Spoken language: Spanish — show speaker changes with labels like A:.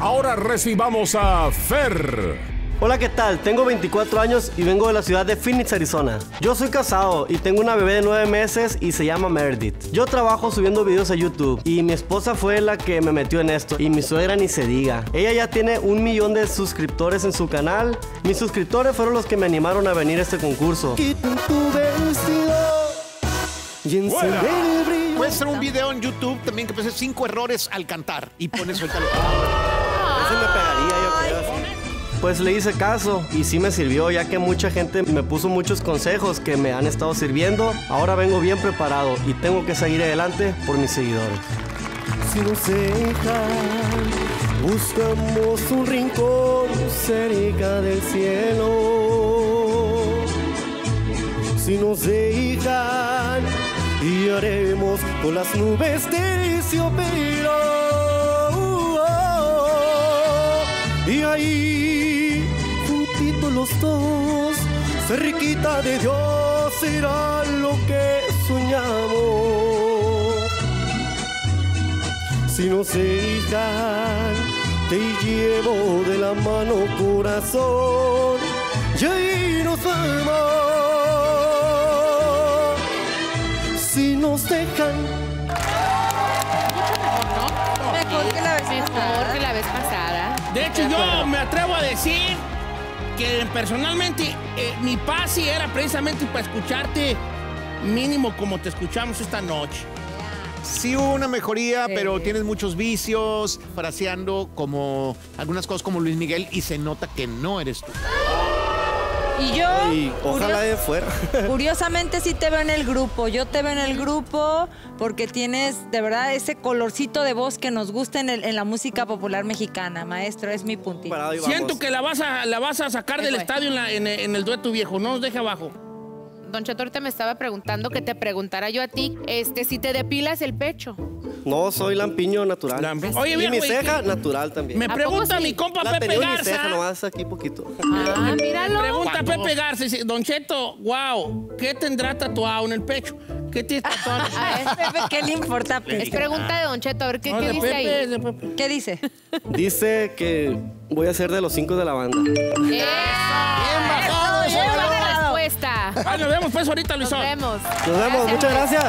A: Ahora recibamos a Fer.
B: Hola, ¿qué tal? Tengo 24 años y vengo de la ciudad de Phoenix, Arizona. Yo soy casado y tengo una bebé de 9 meses y se llama Meredith. Yo trabajo subiendo videos a YouTube y mi esposa fue la que me metió en esto y mi suegra ni se diga. Ella ya tiene un millón de suscriptores en su canal. Mis suscriptores fueron los que me animaron a venir a este concurso.
C: Puedes hacer un video en YouTube también que pese cinco errores al cantar y pones suelta
B: Pues le hice caso y sí me sirvió, ya que mucha gente me puso muchos consejos que me han estado sirviendo. Ahora vengo bien preparado y tengo que seguir adelante por mis seguidores. Si nos dejan, buscamos un rincón cerca del cielo. Si nos dejan, y haremos con las nubes terciopelo. Y ahí, juntitos los dos, cerquita de Dios será lo que soñamos. Si nos dejan, te llevo de la mano corazón y ahí nos vamos. Si nos dejan.
D: De hecho, yo me atrevo a decir que personalmente eh, mi paz era precisamente para escucharte mínimo como te escuchamos esta noche.
C: Sí hubo una mejoría,
E: Sí.
C: pero tienes muchos vicios, fraseando como algunas cosas como Luis Miguel y se nota que no eres tú.
F: Y yo,
B: Y ojalá de fuera.
F: curiosamente, sí te veo en el grupo. Yo te veo en el grupo porque tienes, de verdad, ese colorcito de voz que nos gusta en, el- en la música popular mexicana, maestro. Es mi puntito.
D: Siento que la vas a, la vas a sacar del estadio en, la- en- en el dueto viejo. No nos deje abajo.
E: Don Cheto ahorita me estaba preguntando que te preguntara yo a ti, este, si te depilas el pecho.
B: No, soy lampiño natural.
D: Lampi- Oye,
B: y mi
D: ¿y
B: ceja
D: qué?
B: natural también.
D: Me
E: ¿A
D: pregunta
E: sí?
D: mi compa
B: la
D: Pepe
B: mi
D: Garza.
B: ceja, nomás aquí poquito.
E: Ah, míralo.
D: Pregunta Pepe Garza, dice, Don Cheto, wow, ¿qué tendrá tatuado en el pecho? ¿Qué tiene tatuado?
E: A ver,
F: Pepe, ¿qué le importa?
E: es
F: Pepe?
E: pregunta de Don Cheto, a ver qué,
D: No,
E: qué dice
D: Pepe,
E: ahí.
D: de Pepe.
F: ¿Qué dice?
B: Dice que voy a ser de los cinco de la banda.
D: Bien Ah, nos vemos pues ahorita,
E: Nos
D: Luisón.
E: vemos.
B: Nos vemos, muchas gracias.